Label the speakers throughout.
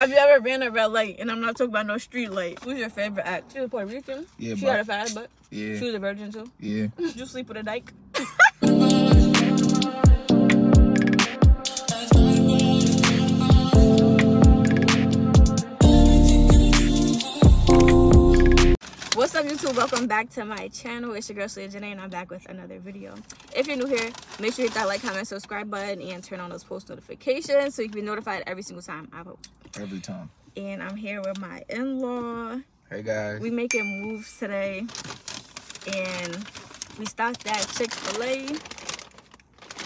Speaker 1: Have you ever ran a red light? And I'm not talking about no street light. Who's your favorite act? She was Puerto Rican.
Speaker 2: Yeah,
Speaker 1: She
Speaker 2: but-
Speaker 1: had a fat butt.
Speaker 2: Yeah.
Speaker 1: She was a virgin too.
Speaker 2: yeah.
Speaker 1: Did you sleep with a dyke? up YouTube? Welcome back to my channel. It's your girl Shaleah Janae and I'm back with another video. If you're new here, make sure you hit that like, comment, subscribe button and turn on those post notifications so you can be notified every single time I post.
Speaker 2: Every time.
Speaker 1: And I'm here with my in-law.
Speaker 2: Hey guys.
Speaker 1: We making moves today. And we stopped at Chick-fil-A.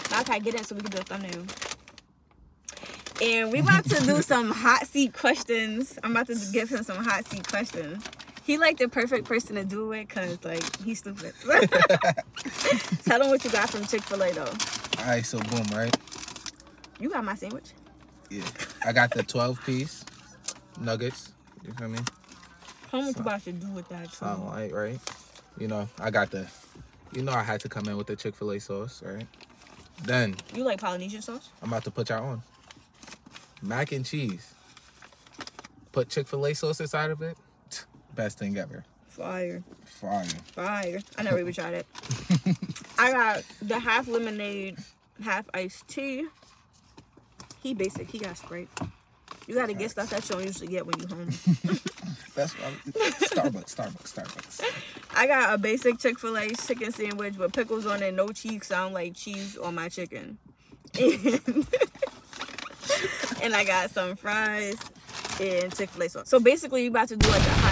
Speaker 1: Now I can get in so we can do a thumbnail. And we about to do some hot seat questions. I'm about to give him some hot seat questions. He like the perfect person to do it because like he's stupid. Tell him what you got from Chick-fil-A though.
Speaker 2: All right, so boom, right?
Speaker 1: You got my sandwich.
Speaker 2: Yeah. I got the 12 piece nuggets. You feel me?
Speaker 1: Tell him what
Speaker 2: So-
Speaker 1: you about to do with that. Too.
Speaker 2: like, right? You know, I got the, you know, I had to come in with the Chick fil A sauce, right? Then
Speaker 1: You like Polynesian sauce?
Speaker 2: I'm about to put y'all on mac and cheese. Put Chick fil A sauce inside of it. Best thing ever.
Speaker 1: Fire.
Speaker 2: Fire.
Speaker 1: Fire. I never even tried it. I got the half lemonade, half iced tea. He basic. He got Sprite. You gotta get stuff that you don't usually get when you home.
Speaker 2: That's what I, Starbucks, Starbucks, Starbucks.
Speaker 1: I got a basic Chick Fil A chicken sandwich with pickles on it, no cheese. Sound like cheese on my chicken. And, and I got some fries and Chick Fil A sauce. So basically, you about to do like a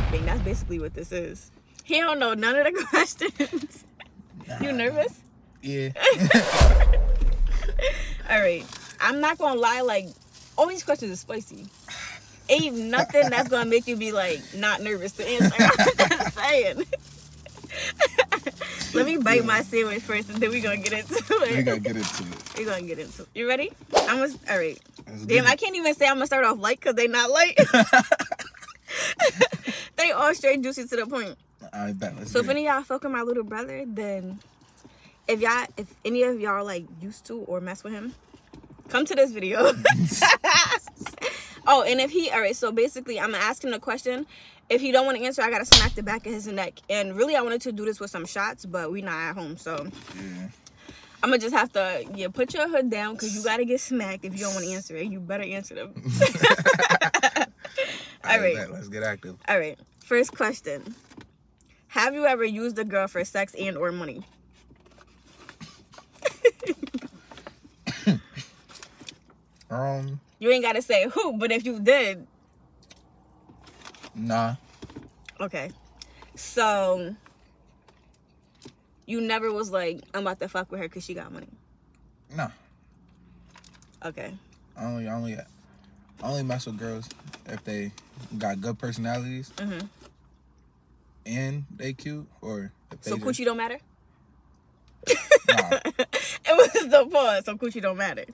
Speaker 1: That's basically what this is. He don't know none of the questions. you nervous?
Speaker 2: Yeah.
Speaker 1: All right. I'm not gonna lie, like all these questions are spicy. Ain't nothing that's gonna make you be like not nervous to answer. I'm just saying. Let me bite my sandwich first, and then we gonna get into it.
Speaker 2: we gotta get into it.
Speaker 1: we gonna get into it. You ready? I'm gonna. All right.
Speaker 2: Let's
Speaker 1: Damn, I can't even say I'm gonna start off light because they not light. All straight juicy to the point.
Speaker 2: Bet. Let's
Speaker 1: So if any of y'all fuck with my little brother, then if y'all if any of y'all like used to or mess with him, come to this video. oh, and if he all right, so basically I'm gonna ask him the question. If he don't want to answer, I gotta smack the back of his neck. And really I wanted to do this with some shots, but we not at home, so.
Speaker 2: Yeah.
Speaker 1: I'm gonna just have to yeah, put your hood down because you gotta get smacked if you don't want to answer it. You better answer them. All right.
Speaker 2: Let's get active.
Speaker 1: All right. First question. Have you ever used a girl for sex and or money?
Speaker 2: Um,
Speaker 1: You ain't gotta say who, but if you did,
Speaker 2: nah.
Speaker 1: okay. So you never was like, I'm about to fuck with her because she got money.
Speaker 2: Nah.
Speaker 1: Okay.
Speaker 2: I only, I only, I only mess with girls if they got good personalities
Speaker 1: hmm
Speaker 2: and they cute, or
Speaker 1: So
Speaker 2: just,
Speaker 1: coochie don't matter?
Speaker 2: Nah.
Speaker 1: it was the pause, so coochie don't matter.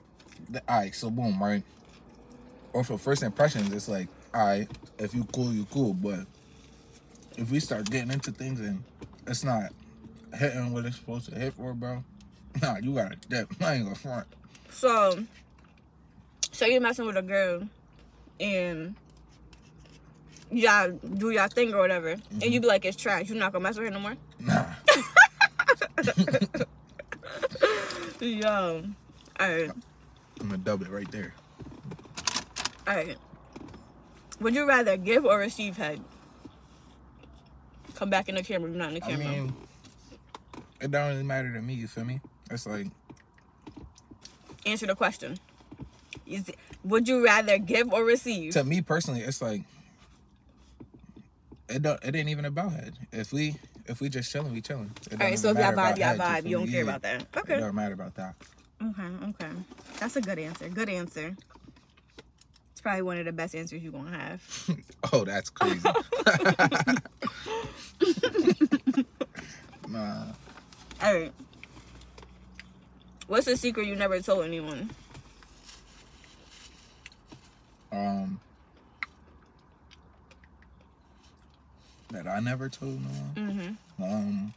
Speaker 2: All right, so boom, right? Or for first impressions, it's like, all right, if you cool, you cool. But if we start getting into things and it's not hitting what it's supposed to hit for, bro, nah, you gotta dip. I ain't gonna front.
Speaker 1: So, so you're messing with a girl and y'all do y'all thing or whatever, and you mm-hmm. be like, it's trash. You're not gonna mess with her no more?
Speaker 2: Nah.
Speaker 1: Yo. Alright.
Speaker 2: I'm gonna dub it right there.
Speaker 1: Alright. Would you rather give or receive head? Come back in the camera, you're not in the camera.
Speaker 2: I mean, it don't really matter to me. You feel me? It's like
Speaker 1: Answer the question. Is would you rather give or receive?
Speaker 2: to me personally, it's like it don't. It ain't even about head. If we if we just chilling, we chilling. It
Speaker 1: Alright, so if y'all vibe, y'all vibe. You don't care about that. Okay.
Speaker 2: It don't matter about that.
Speaker 1: Okay, okay. That's a good answer. Good answer. It's probably one of the best answers you're gonna have.
Speaker 2: Oh, that's crazy. nah.
Speaker 1: Alright. What's the secret you never told anyone?
Speaker 2: Um. That I never told no one.
Speaker 1: Mm-hmm.
Speaker 2: Um.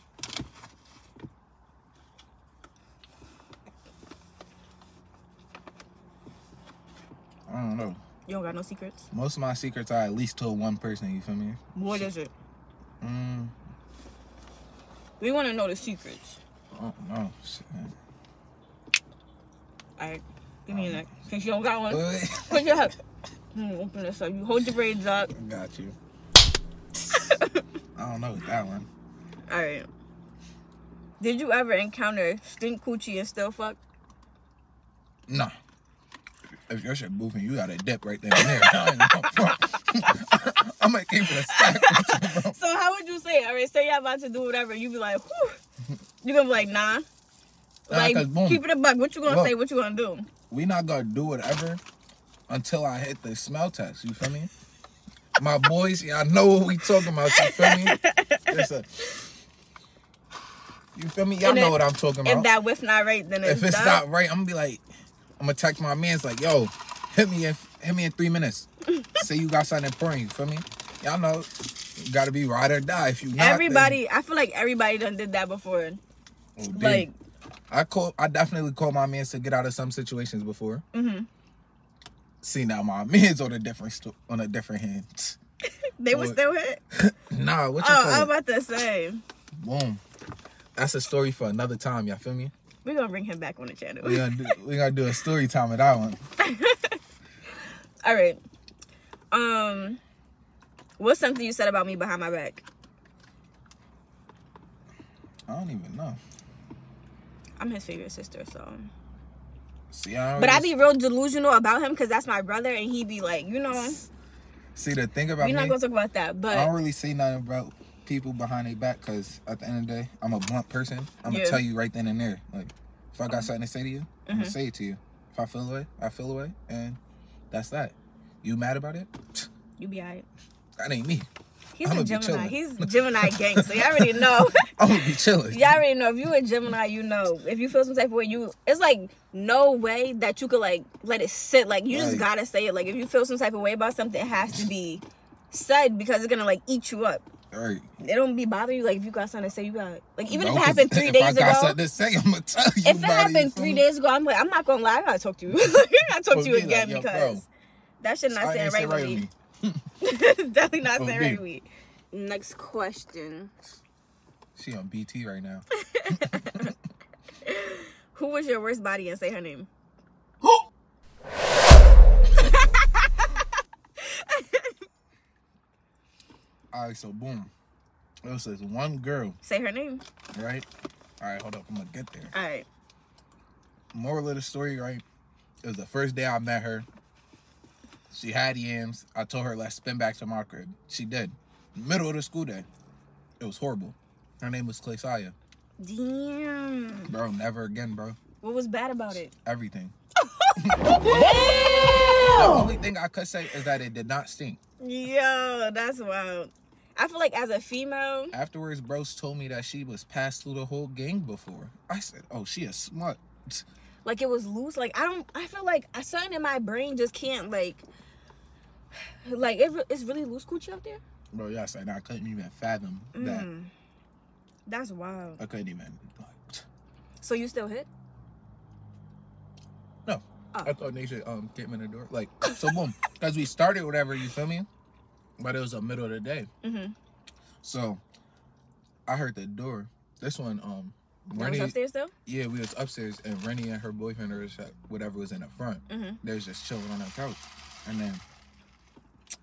Speaker 2: I don't know.
Speaker 1: You don't got no secrets.
Speaker 2: Most of my secrets I at least told one person. You feel me?
Speaker 1: What is it?
Speaker 2: Mm,
Speaker 1: We want to know the secrets.
Speaker 2: I don't. Shit.
Speaker 1: All right, give me that. Since you don't got one, put your head. Hmm, open this up. You hold your braids up.
Speaker 2: Got you. I don't know that one.
Speaker 1: All right. Did you ever encounter stink coochie and still fuck?
Speaker 2: Nah. If your shit moving, you got a dip right there there. I ain't no front. I'm gonna keep it a stack you.
Speaker 1: So how would you say? it? All right, say y'all about to do whatever. You be like, Whew. you gonna be like, nah.
Speaker 2: Nah,
Speaker 1: Like,
Speaker 2: boom.
Speaker 1: keep it a buck. What you gonna
Speaker 2: Look.
Speaker 1: say? What you gonna do?
Speaker 2: we not gonna do whatever until I hit the smell test. You feel me? My boys, y'all know what we talking about. You feel me? You feel me? Y'all know
Speaker 1: if-
Speaker 2: what I'm talking about.
Speaker 1: If that whiff not right, then it's
Speaker 2: if it's
Speaker 1: done.
Speaker 2: not right, I'm gonna be like, I'm gonna text my man's like, yo, hit me in hit me in three minutes. Say you got something important. You feel me? Y'all know, you gotta be ride or die. If you not, then-
Speaker 1: Everybody, I feel like everybody done did that before.
Speaker 2: Oh.
Speaker 1: Like,
Speaker 2: I call, I definitely call my man to get out of some situations before.
Speaker 1: mhm.
Speaker 2: See now, my man's on a different sto- on a different hand.
Speaker 1: they were still hit.
Speaker 2: Nah, what you
Speaker 1: Oh, I'm about to say.
Speaker 2: Boom. That's a story for another time. Y'all feel me?
Speaker 1: We're gonna bring him back on the channel.
Speaker 2: We gonna do, we gonna do a story time with that one.
Speaker 1: All right. Um, what's something you said about me behind my back?
Speaker 2: I don't even know.
Speaker 1: I'm his favorite sister, so.
Speaker 2: See, I
Speaker 1: But I be real delusional about him because that's my brother, and he be like, you know,
Speaker 2: see the thing about
Speaker 1: we're not gonna talk about that. but I
Speaker 2: don't really say nothing about people behind their back because at the end of the day, I'm a blunt person. I'm
Speaker 1: Yeah.
Speaker 2: gonna tell you right then and there. Like, if I got something to say to you, I'm
Speaker 1: Mhm.
Speaker 2: gonna say it to you. If I feel away, I feel away, and that's that. You mad about it?
Speaker 1: you be alright.
Speaker 2: That ain't me.
Speaker 1: He's
Speaker 2: I'ma
Speaker 1: a Gemini. He's Gemini gang, so y'all already know.
Speaker 2: I'm gonna be chilling.
Speaker 1: y'all already know. If you a Gemini, you know. If you feel some type of way, you it's like no way that you could like let it sit. Like you just gotta say it. Like if you feel some type of way about something, it has to be said because it's gonna like eat you up.
Speaker 2: All right.
Speaker 1: It don't be bothering you. Like if you got something to say, you got like even
Speaker 2: No,
Speaker 1: if it happened three
Speaker 2: if
Speaker 1: days
Speaker 2: I got
Speaker 1: ago.
Speaker 2: say, I'm gonna tell you.
Speaker 1: If it happened three days ago, I'm like, I'm not gonna lie, I gotta talk to you. I gotta talk
Speaker 2: Well,
Speaker 1: to you
Speaker 2: be like,
Speaker 1: again because
Speaker 2: bro,
Speaker 1: that should not
Speaker 2: ain't
Speaker 1: right
Speaker 2: say
Speaker 1: with
Speaker 2: right
Speaker 1: me.
Speaker 2: me.
Speaker 1: It's definitely not
Speaker 2: be.
Speaker 1: me. Next question.
Speaker 2: She on BT right now.
Speaker 1: Who was your worst body and say her name?
Speaker 2: All right, so boom. It was this one girl,
Speaker 1: Say her name.
Speaker 2: right? All right, hold up. I'm gonna get there.
Speaker 1: All right.
Speaker 2: Moral of the story, right? It was the first day I met her. She had yams. I told her let's spin back to my crib. She did. Middle of the school day. It was horrible. Her name was Claysaya.
Speaker 1: Damn.
Speaker 2: Bro, never again, bro.
Speaker 1: What was bad about it?
Speaker 2: Everything. The only thing I could say is that it did not stink.
Speaker 1: Yo, that's wild. I feel like as a female,
Speaker 2: Afterwards, bros told me that she was passed through the whole gang before. I said, "Oh, she is smart."
Speaker 1: Like it was loose. Like I don't. I feel like a something in my brain just can't like. Like it, it's really loose coochie out there.
Speaker 2: Bro, yes, and I couldn't even fathom that.
Speaker 1: Mm. That's wild.
Speaker 2: I couldn't even. Like,
Speaker 1: So you still hit?
Speaker 2: no,
Speaker 1: Oh.
Speaker 2: I thought they should um get me in the door. Like, so boom, because we started whatever you feel me, but it was the middle of the day.
Speaker 1: Mm-hmm.
Speaker 2: So I heard the door. This one, um,
Speaker 1: Was
Speaker 2: Rennie,
Speaker 1: upstairs though.
Speaker 2: yeah, we was upstairs, and Rennie and her boyfriend or whatever was in the front.
Speaker 1: Mm-hmm.
Speaker 2: They was just chilling on the couch, and then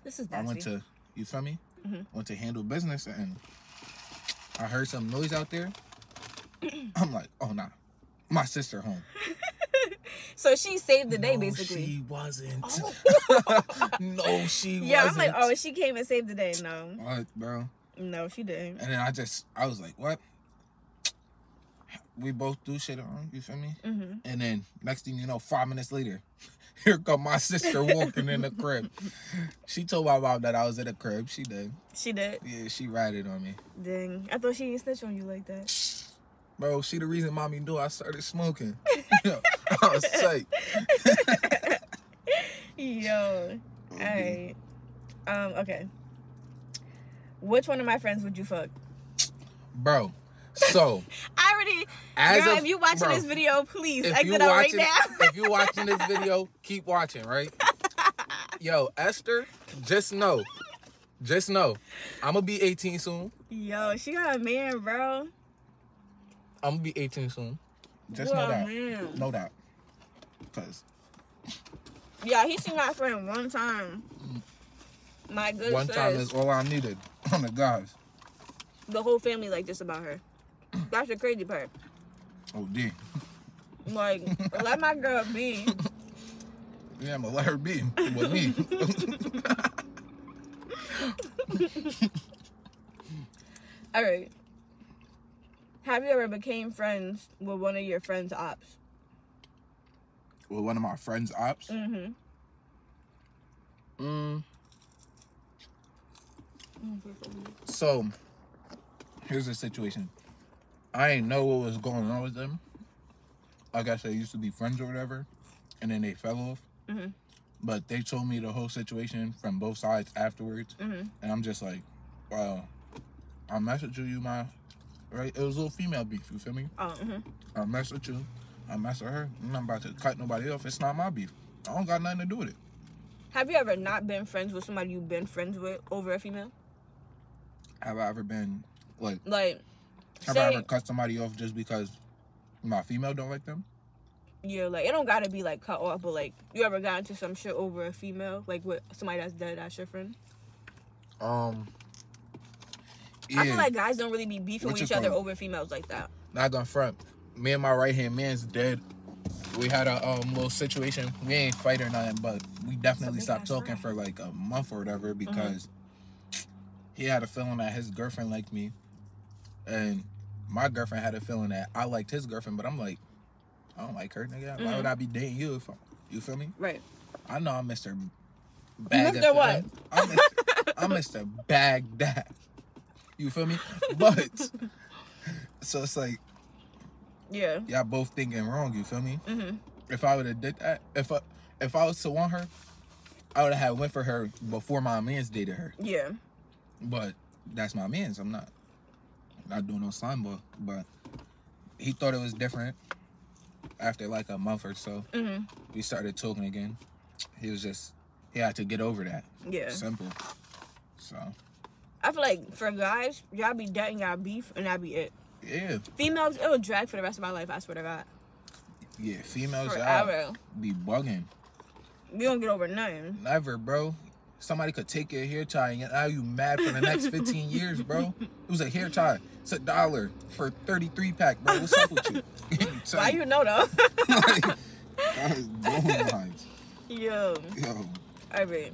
Speaker 1: This is
Speaker 2: I went to, you feel me?
Speaker 1: Mhm.
Speaker 2: Went to handle business and I heard some noise out there. I'm like, oh nah, my sister home.
Speaker 1: so she saved the day
Speaker 2: no,
Speaker 1: basically.
Speaker 2: she wasn't.
Speaker 1: Oh.
Speaker 2: no, she
Speaker 1: yeah, I'm like, oh, she came and saved the day. No,
Speaker 2: What, bro?
Speaker 1: no, she didn't.
Speaker 2: And then I just, I was like, what? We both do shit on, you feel me?
Speaker 1: Mm-hmm.
Speaker 2: And then next thing you know, five minutes later, here come my sister walking in the crib. She told my mom that I was in the crib. She did.
Speaker 1: She did.
Speaker 2: Yeah, she ratted on me.
Speaker 1: Dang, I thought she didn't snitch on you like that.
Speaker 2: Bro, she the reason mommy knew I started smoking. I was sick.
Speaker 1: Yo, all right. Um, okay. Which one of my friends would you fuck?
Speaker 2: Bro, so
Speaker 1: I already.
Speaker 2: as
Speaker 1: girl,
Speaker 2: of,
Speaker 1: if you watching
Speaker 2: bro,
Speaker 1: this video, please exit
Speaker 2: you
Speaker 1: out right now.
Speaker 2: if you watching this video, keep watching, right? Yo, Esther, just know, just know, I'm gonna be 18 soon.
Speaker 1: Yo, she got a man, bro.
Speaker 2: I'm gonna be 18 soon. Just know that.
Speaker 1: man.
Speaker 2: Know that. Cause
Speaker 1: Yeah, he seen my friend one time. My good
Speaker 2: one time is all I needed on the guys.
Speaker 1: the whole family like this about her. That's the crazy part.
Speaker 2: Oh, D.
Speaker 1: Like, let my girl be.
Speaker 2: Yeah, I'm gonna let her be with me.
Speaker 1: All right. Have you ever became friends with one of your friends' ops?
Speaker 2: with one of my friends' ops.
Speaker 1: Mm-hmm.
Speaker 2: Mm. So, here's the situation. I ain't know what was going on with them. Like I said, used to be friends or whatever, and then they fell off.
Speaker 1: Mhm.
Speaker 2: But they told me the whole situation from both sides afterwards,
Speaker 1: Mhm.
Speaker 2: and I'm just like, wow. I mess with you, you my right. It was a little female beef. You feel me?
Speaker 1: Oh, mm-hmm.
Speaker 2: I mess with you. I mess with her. I'm not about to cut nobody off. It's not my beef. I don't got nothing to do with it.
Speaker 1: Have you ever not been friends with somebody you've been friends with over a female?
Speaker 2: Have I ever been like?
Speaker 1: Like,
Speaker 2: Have I ever cut somebody off just because my female don't like them?
Speaker 1: yeah, like it don't gotta be like cut off, but like, you ever got into some shit over a female, like with somebody that's dead, that's your friend?
Speaker 2: Um. Yeah,
Speaker 1: I feel like guys don't really be beefing
Speaker 2: What
Speaker 1: with each other over females like that.
Speaker 2: not gonna front. Me and my right hand man's dead. We had a um little situation. We ain't fight or nothing, but we definitely stopped talking
Speaker 1: rat.
Speaker 2: for like a month or whatever because he had a feeling that his girlfriend liked me, and my girlfriend had a feeling that I liked his girlfriend. But I'm like, I don't like her, nigga. Why would I be dating you? If I, you feel me?
Speaker 1: Right.
Speaker 2: I know I'm Mr. Bag
Speaker 1: Mr.
Speaker 2: of-
Speaker 1: what?
Speaker 2: I'm Mr. I'm Mr. Bag that. You feel me? But so it's like
Speaker 1: Yeah.
Speaker 2: y'all both thinking wrong. You feel me?
Speaker 1: Mm-hmm.
Speaker 2: If I would have did that, if I if I was to want her, I would have went for her before my man's dated her.
Speaker 1: Yeah.
Speaker 2: But that's my man's. I'm not not doing no ball. But he thought it was different. After like a month or so,
Speaker 1: Mm-hmm.
Speaker 2: we started talking again. He was just he had to get over that.
Speaker 1: Yeah.
Speaker 2: Simple. So
Speaker 1: I feel like for guys, y'all be dating y'all beef and that be it.
Speaker 2: yeah,
Speaker 1: Females, it will drag for the rest of my life. I swear to God.
Speaker 2: yeah. Females y'all
Speaker 1: Forever.
Speaker 2: be bugging.
Speaker 1: We don't get over nothing.
Speaker 2: Never, bro. Somebody could take your hair tie and now you mad for the next 15 years, bro. It was a hair tie. It's a dollar for 33 pack, bro. What's up with you? So,
Speaker 1: Why you know though?
Speaker 2: like, that is gold lines.
Speaker 1: Yo.
Speaker 2: Yo,
Speaker 1: All right.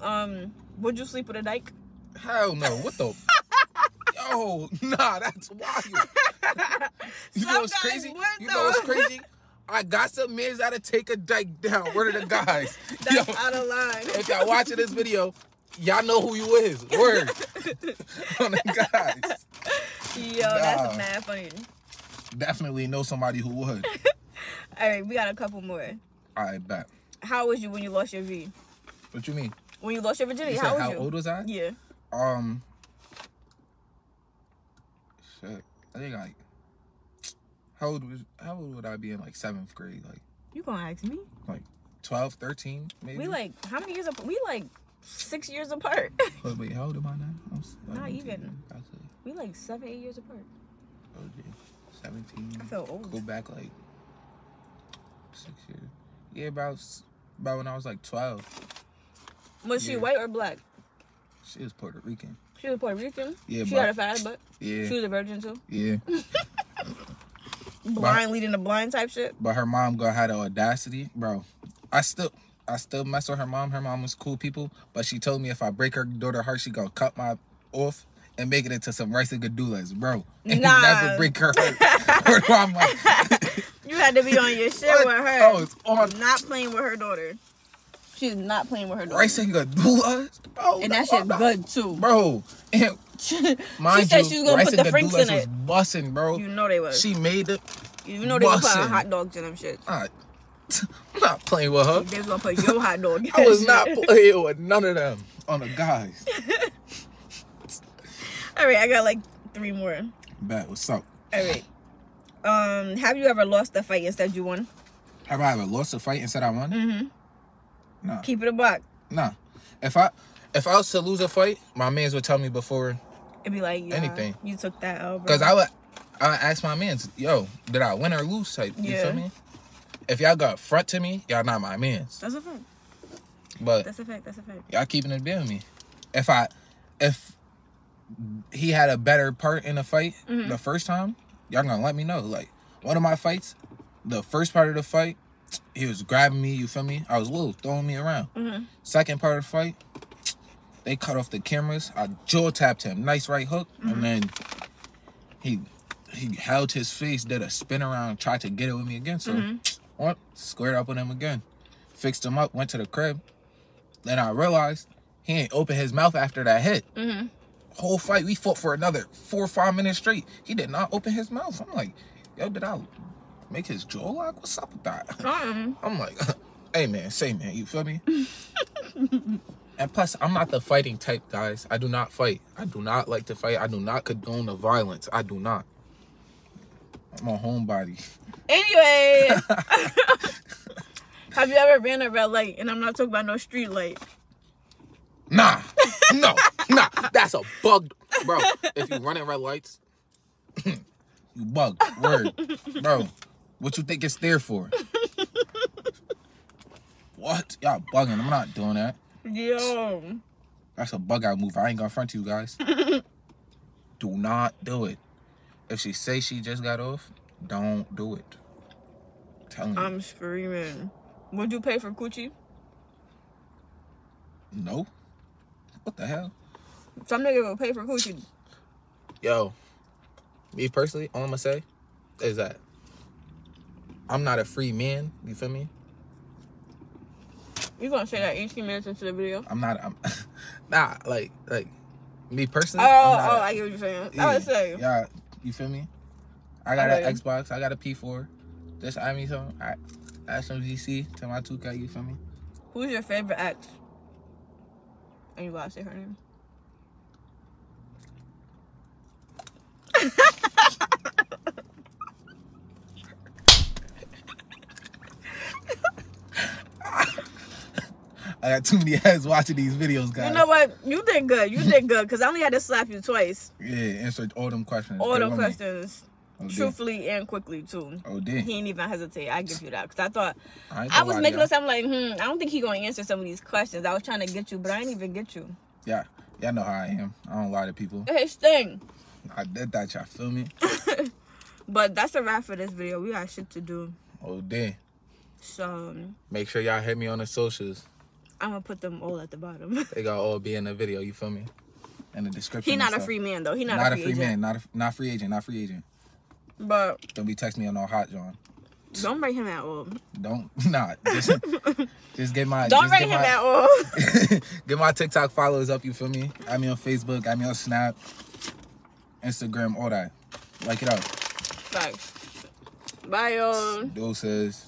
Speaker 1: Um, would you sleep with a dyke?
Speaker 2: hell no. What the? Yo, nah, that's wild. You know what's crazy?
Speaker 1: would,
Speaker 2: You know what's crazy? I got some men that'll take a dyke down. Where are the guys?
Speaker 1: That's
Speaker 2: Yo,
Speaker 1: out of line.
Speaker 2: if y'all watching this video, y'all know who you is. Word. On the guys.
Speaker 1: Yo, that's
Speaker 2: Nah.
Speaker 1: mad funny.
Speaker 2: Definitely know somebody who would.
Speaker 1: All right, we got a couple more.
Speaker 2: I bet.
Speaker 1: How was you when you lost your V?
Speaker 2: What you mean?
Speaker 1: When you lost your virginity,
Speaker 2: You
Speaker 1: how
Speaker 2: how
Speaker 1: you?
Speaker 2: old was I?
Speaker 1: Yeah.
Speaker 2: Um. Shit. I think like. How old was? How old would I be in like seventh grade? Like
Speaker 1: You gonna ask me?
Speaker 2: Like 12, 13, maybe.
Speaker 1: We like how many years apart? We like six years apart.
Speaker 2: Wait, wait, how old am I now? I'm
Speaker 1: Not
Speaker 2: 17.
Speaker 1: even. We like seven, eight years apart.
Speaker 2: oh, yeah, Seventeen.
Speaker 1: I feel old.
Speaker 2: Go back like six years. Yeah, about about when I was like twelve.
Speaker 1: Was she white or black?
Speaker 2: She was Puerto Rican.
Speaker 1: She was Puerto Rican.
Speaker 2: Yeah,
Speaker 1: she
Speaker 2: but
Speaker 1: had a fat ass butt.
Speaker 2: yeah,
Speaker 1: She was a virgin too.
Speaker 2: yeah.
Speaker 1: Blind leading the blind type shit.
Speaker 2: But her mom got had the audacity, bro. I still I still mess with her mom. Her mom was cool people, but she told me if I break her daughter heart, she gonna cut my off and make it into some rice and gandules, bro. And
Speaker 1: Nah.
Speaker 2: never break her heart. her mom like,
Speaker 1: You had to be on your shit with her.
Speaker 2: Oh, it's on
Speaker 1: Not playing with her daughter. She's not playing with her daughter.
Speaker 2: rice and gandules, bro.
Speaker 1: and that
Speaker 2: no,
Speaker 1: shit
Speaker 2: no.
Speaker 1: good too.
Speaker 2: bro. And
Speaker 1: she
Speaker 2: mind
Speaker 1: said
Speaker 2: you,
Speaker 1: she was gonna
Speaker 2: rice
Speaker 1: put
Speaker 2: and
Speaker 1: the franks
Speaker 2: gandules
Speaker 1: in
Speaker 2: was
Speaker 1: it.
Speaker 2: busting, bro.
Speaker 1: You know they was.
Speaker 2: She made it.
Speaker 1: you know they was putting
Speaker 2: bussin'.
Speaker 1: hot dogs in them shit.
Speaker 2: I, I'm not playing with her.
Speaker 1: They was gonna put your hot dog. in
Speaker 2: I was
Speaker 1: that
Speaker 2: not
Speaker 1: shit.
Speaker 2: playing with none of them on the guys.
Speaker 1: All right, I got like three more.
Speaker 2: Bet what's up?
Speaker 1: All right. Um, have you ever lost a fight instead you won?
Speaker 2: Have I ever lost a fight and said I won?
Speaker 1: Mm-hmm.
Speaker 2: Nah,
Speaker 1: Keep it a buck.
Speaker 2: Nah. If I if I was to lose a fight, my mans would tell me before
Speaker 1: It'd be like, yeah,
Speaker 2: Anything.
Speaker 1: You took that L, bro.
Speaker 2: Cause I would, I would ask my mans, yo, did I win or lose? Type, you
Speaker 1: Yeah.
Speaker 2: feel me? If y'all got front to me, y'all not my mans.
Speaker 1: That's a fact.
Speaker 2: But
Speaker 1: That's a fact. That's a fact.
Speaker 2: y'all keeping it being me. If I, if he had a better part in the fight
Speaker 1: Mhm.
Speaker 2: the first time, y'all gonna let me know. Like one of my fights, the first part of the fight, he was grabbing me. You feel me? I was little, throwing me around.
Speaker 1: Mm-hmm.
Speaker 2: Second part of the fight, they cut off the cameras. I jaw tapped him, nice right hook, and then he he held his face, did a spin around, tried to get it with me again. So
Speaker 1: Mhm.
Speaker 2: what? Squared up with him again, fixed him up, went to the crib. Then I realized he ain't open his mouth after that hit.
Speaker 1: Mm-hmm.
Speaker 2: Whole fight, we fought for another four or five minutes straight. He did not open his mouth. I'm like, yo, did I make his jaw lock? What's up with that?
Speaker 1: Mm-hmm.
Speaker 2: I'm like, hey man, say man, you feel me? and plus, I'm not the fighting type, guys. I do not fight. I do not like to fight. I do not condone the violence. I do not. I'm a homebody.
Speaker 1: Anyway, have you ever ran a red light? And I'm not talking about no street light.
Speaker 2: Nah, no, nah. That's a bug, bro. If you run running red lights, you bug. Word, bro. What you think it's there for? What? Y'all bugging. I'm not doing that.
Speaker 1: Yo.
Speaker 2: That's a bug out move. I ain't gonna front you guys. do not do it. If she say she just got off, don't do it. telling you.
Speaker 1: I'm screaming. Would you pay for coochie?
Speaker 2: no. What the hell?
Speaker 1: Some nigga will pay for coochie.
Speaker 2: Yo, me personally, all I'm gonna say is that I'm not a free man. You feel me?
Speaker 1: You gonna say that 18 minutes into the video?
Speaker 2: I'm not. I'm nah. Like like me
Speaker 1: Oh,
Speaker 2: personally.
Speaker 1: oh,
Speaker 2: not oh, a-
Speaker 1: I get what you're saying. I would say.
Speaker 2: Yeah, you feel me? I got an Xbox. I got a P4. Just I mean some. I add some GC to my 2K. You feel me?
Speaker 1: Who's your favorite ex? And you gotta say her name.
Speaker 2: I got too many heads watching these videos, guys.
Speaker 1: You know what? You did good. You did good because I only had to slap you twice.
Speaker 2: Yeah, answer all them questions.
Speaker 1: All them questions,
Speaker 2: Oh, damn.
Speaker 1: truthfully and quickly too.
Speaker 2: Oh,
Speaker 1: He didn't even hesitate. I give you that because I thought
Speaker 2: I,
Speaker 1: I was making us. I'm like, hmm. I don't think he gonna answer some of these questions. I was trying to get you, but I didn't even get you.
Speaker 2: Yeah, y'all know how I am. I don't lie to people.
Speaker 1: Hey, thing.
Speaker 2: I did that, y'all feel me?
Speaker 1: But that's a wrap for this video. We got shit to do.
Speaker 2: Oh, damn.
Speaker 1: So um,
Speaker 2: Make sure y'all hit me on the socials.
Speaker 1: I'm gonna put them all at the bottom.
Speaker 2: They got all be in the video. You feel me? In the description.
Speaker 1: he
Speaker 2: and
Speaker 1: not a free man though. He not,
Speaker 2: Not,
Speaker 1: a free, agent.
Speaker 2: man. Not a not free agent. Not free agent.
Speaker 1: But
Speaker 2: Don't be texting me on no hot John.
Speaker 1: don't rate him at all.
Speaker 2: Don't not. Just, just get my.
Speaker 1: Don't rate him
Speaker 2: my,
Speaker 1: at all.
Speaker 2: get my TikTok followers up. You feel me? Add me on Facebook. Add me on Snap, Instagram, all that. Like it out.
Speaker 1: Thanks. Bye, y'all.
Speaker 2: Doses.